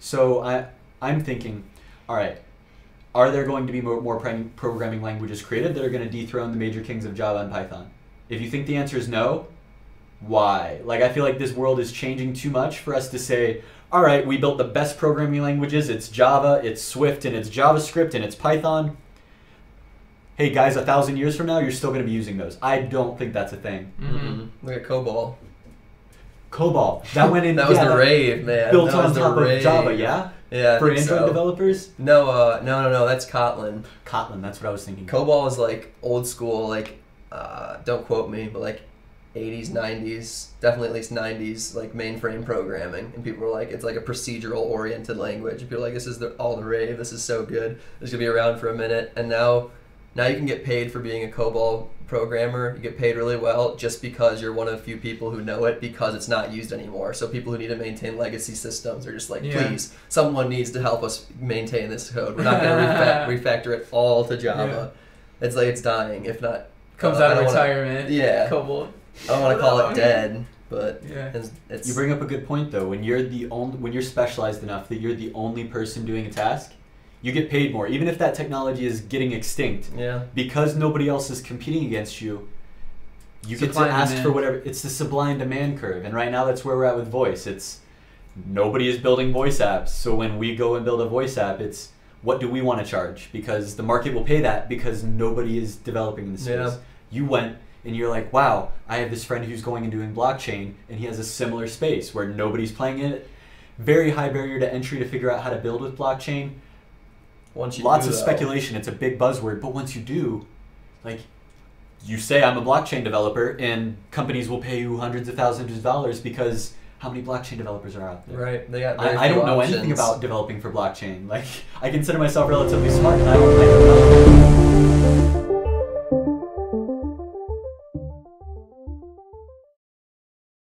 So I I'm thinking, all right, are there going to be more, more pri- programming languages created that are going to dethrone the major kings of Java and Python? If you think the answer is no, why? Like I feel like this world is changing too much for us to say, all right, we built the best programming languages. It's Java, it's Swift, and it's JavaScript, and it's Python. Hey guys, a thousand years from now, you're still going to be using those. I don't think that's a thing. Mm-hmm. Look at COBOL. COBOL that went in. that was yeah, the that rave, man. Built that on top of rave. Java, yeah. Yeah, I For Android so. developers, No, uh, no, no, no. That's Kotlin. Kotlin. That's what I was thinking. COBOL is like old school, like uh, don't quote me, but like 80s, 90s, definitely at least 90s, like mainframe programming. And people were like, it's like a procedural oriented language. And people are like, this is the, all the rave. This is so good. This is gonna be around for a minute. And now, now you can get paid for being a COBOL programmer. You get paid really well just because you're one of the few people who know it because it's not used anymore. So people who need to maintain legacy systems are just like, Yeah. please, someone needs to help us maintain this code. We're not gonna refa- refactor it all to Java. It's like it's dying, if not Comes uh, out of don't wanna- retirement. yeah. COBOL. I don't want to call it dead, but Yeah. it's, it's You bring up a good point though. When you're the only, when you're specialized enough that you're the only person doing a task, you get paid more, even if that technology is getting extinct. yeah. Because nobody else is competing against you, you get Supply to and ask for whatever. It's the supply and demand curve, and right now that's where we're at with voice. It's nobody is building voice apps, so when we go and build a voice app, it's what do we want to charge? Because the market will pay that because nobody is developing in the space. Yeah. You went and you're like, wow, I have this friend who's going and doing blockchain, and he has a similar space where nobody's playing it. Very high barrier to entry to figure out how to build with blockchain. Once you Lots do, of though- speculation. It's a big buzzword, but once you do, like, you say I'm a blockchain developer, and companies will pay you hundreds of thousands of dollars because how many blockchain developers are out there? Right. They got. I, I don't know anything about developing for blockchain. Like, I consider myself relatively smart, and I don't. I don't know.